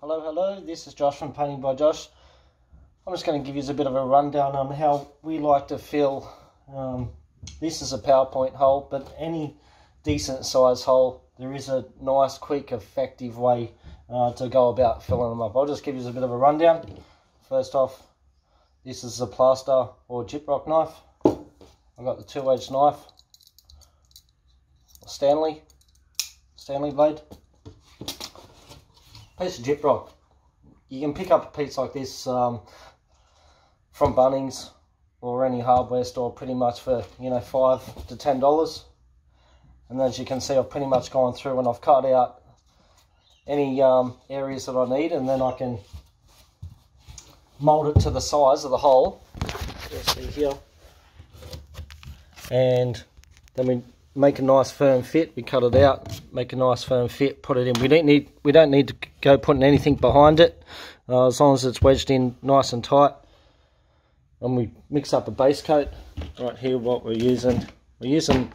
Hello, hello, this is Josh from Painting by Josh. I'm just going to give you a bit of a rundown on how we like to fill. Um, this is a PowerPoint hole, but any decent size hole, there is a nice, quick, effective way uh, to go about filling them up. I'll just give you a bit of a rundown. First off, this is a plaster or gyprock knife. I've got the two-edged knife, Stanley, Stanley blade piece of gyprock. You can pick up a piece like this um, from Bunnings or any hardware store pretty much for, you know, five to ten dollars. And as you can see, I've pretty much gone through and I've cut out any um, areas that I need and then I can mold it to the size of the hole. You'll see here. And then we make a nice firm fit. We cut it out, make a nice firm fit, put it in. We don't need we don't need to go putting anything behind it, uh, as long as it's wedged in nice and tight. And we mix up a base coat. Right here, what we're using, we're using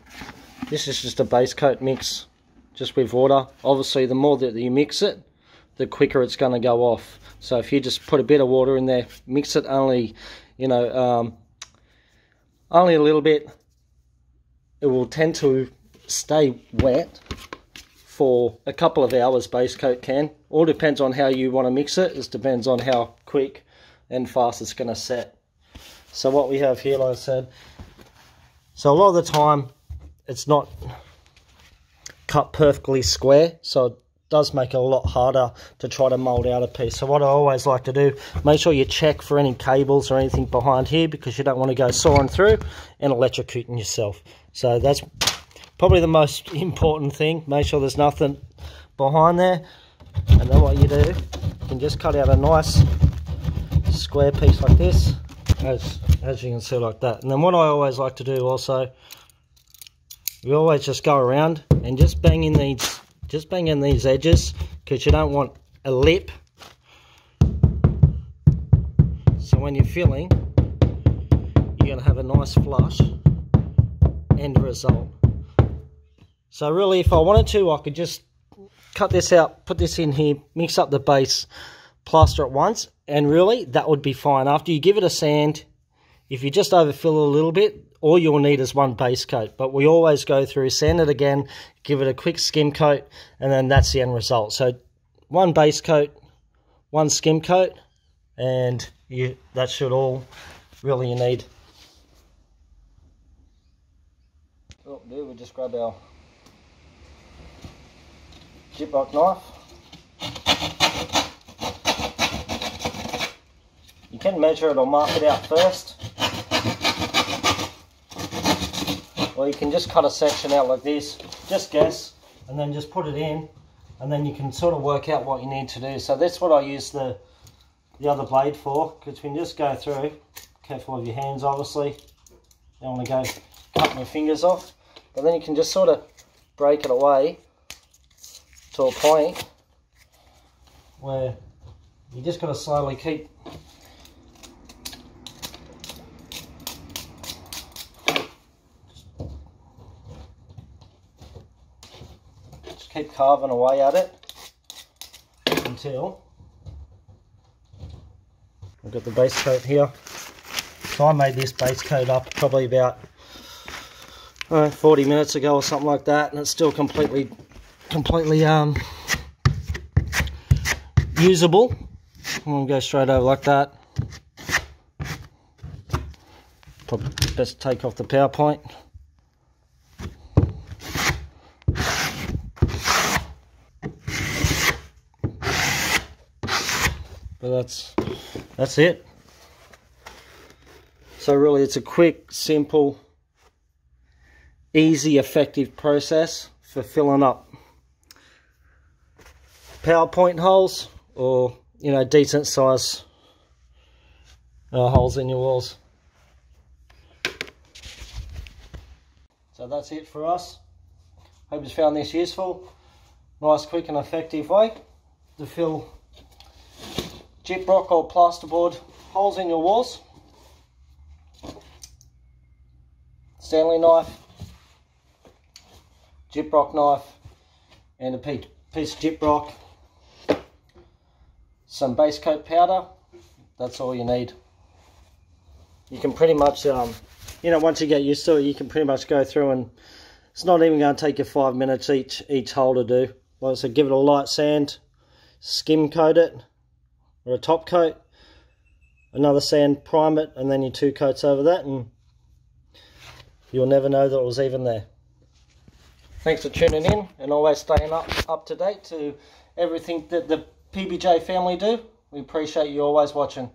this is just a base coat mix, just with water. Obviously, the more that you mix it, the quicker it's going to go off. So if you just put a bit of water in there, mix it only, you know, um, only a little bit, it will tend to stay wet for a couple of hours base coat can. All depends on how you want to mix it. It depends on how quick and fast it's going to set. So what we have here like I said so a lot of the time it's not cut perfectly square so does make it a lot harder to try to mold out a piece so what I always like to do make sure you check for any cables or anything behind here because you don't want to go sawing through and electrocuting yourself so that's probably the most important thing. Make sure there's nothing behind there. And then what you do, you can just cut out a nice square piece like this, as, as you can see like that. And then what I always like to do also, we always just go around and just bang in these, just bang in these edges, because you don't want a lip. So when you're filling, you're going to have a nice flush end result. So really, if I wanted to, I could just cut this out, put this in here, mix up the base, plaster it once, and really, that would be fine. After you give it a sand, if you just overfill a little bit, all you'll need is one base coat. But we always go through, sand it again, give it a quick skim coat, and then that's the end result. So one base coat, one skim coat, and you that should all really you need. Oh, do we just grab our gyprock knife. You can measure it or mark it out first. Or you can just cut a section out like this, just guess, and then just put it in, and then you can sort of work out what you need to do. So that's what I use the, the other blade for, because we can just go through, careful of your hands obviously, don't want to go cutting your fingers off, but then you can just sort of break it away to a point where you just got to slowly keep keep carving away at it until I've got the base coat here so I made this base coat up probably about uh, 40 minutes ago or something like that and it's still completely completely um, usable. I'm going to go straight over like that. Probably best take off the PowerPoint. That's that's it. So really it's a quick, simple, easy, effective process for filling up PowerPoint holes or, you know, decent size uh, holes in your walls. So that's it for us. Hope you found this useful. Nice, quick and effective way to fill gyprock or plasterboard holes in your walls. Stanley knife, gyprock knife, and a piece of gyprock some base coat powder. That's all you need. You can pretty much, um, you know, once you get used to it, you can pretty much go through and it's not even going to take you five minutes each each hole to do. Like I said, give it a light sand, skim coat it, or a top coat, another sand, prime it, and then your two coats over that, and you'll never know that it was even there. Thanks for tuning in and always staying up, up to date to everything that the PBJ family do. We appreciate you always watching.